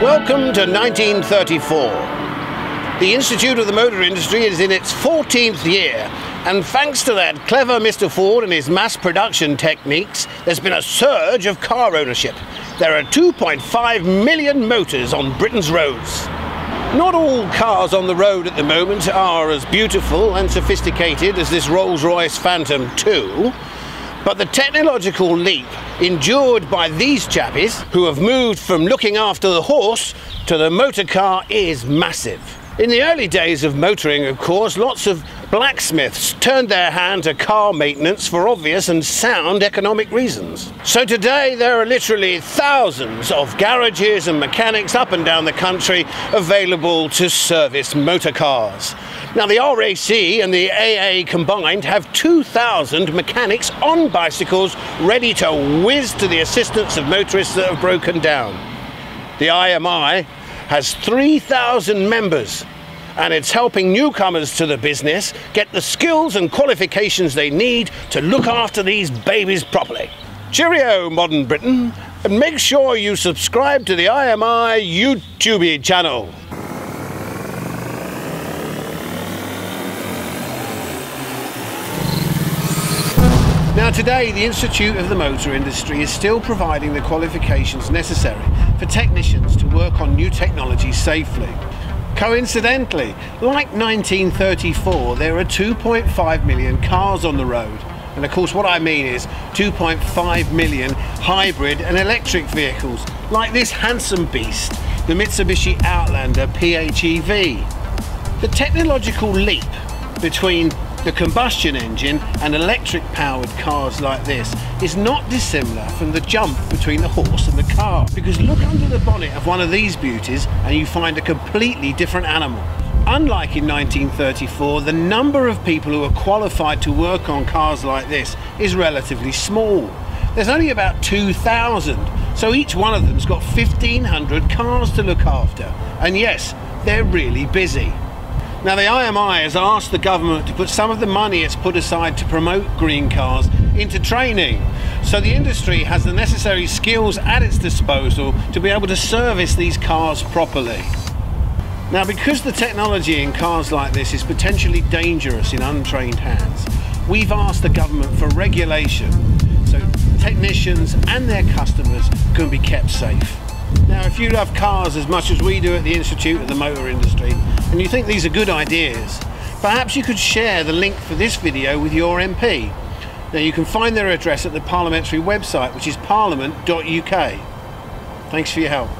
Welcome to 1934. The Institute of the Motor Industry is in its 14th year, and thanks to that clever Mr. Ford and his mass production techniques, there's been a surge of car ownership. There are 2.5 million motors on Britain's roads. Not all cars on the road at the moment are as beautiful and sophisticated as this Rolls-Royce Phantom 2, but the technological leap endured by these chappies, who have moved from looking after the horse to the motor car, is massive. In the early days of motoring, of course, lots of blacksmiths turned their hand to car maintenance for obvious and sound economic reasons. So today there are literally thousands of garages and mechanics up and down the country available to service motor cars. Now the RAC and the AA combined have 2,000 mechanics on bicycles ready to whiz to the assistance of motorists that have broken down. The IMI has 3,000 members and it's helping newcomers to the business get the skills and qualifications they need to look after these babies properly. Cheerio, modern Britain, and make sure you subscribe to the IMI YouTube channel. Now today the Institute of the Motor Industry is still providing the qualifications necessary for technicians to work on new technology safely. Coincidentally, like 1934, there are 2.5 million cars on the road. And of course what I mean is 2.5 million hybrid and electric vehicles, like this handsome beast, the Mitsubishi Outlander PHEV. The technological leap between the combustion engine and electric powered cars like this is not dissimilar from the jump between the horse and the car. Because look under the bonnet of one of these beauties and you find a completely different animal. Unlike in 1934, the number of people who are qualified to work on cars like this is relatively small. There's only about 2,000, so each one of them's got 1,500 cars to look after. And yes, they're really busy. Now the IMI has asked the government to put some of the money it's put aside to promote green cars into training. So the industry has the necessary skills at its disposal to be able to service these cars properly. Now because the technology in cars like this is potentially dangerous in untrained hands, we've asked the government for regulation so technicians and their customers can be kept safe. Now if you love cars as much as we do at the Institute of the Motor Industry, and you think these are good ideas, perhaps you could share the link for this video with your MP. Now you can find their address at the parliamentary website which is parliament.uk. Thanks for your help.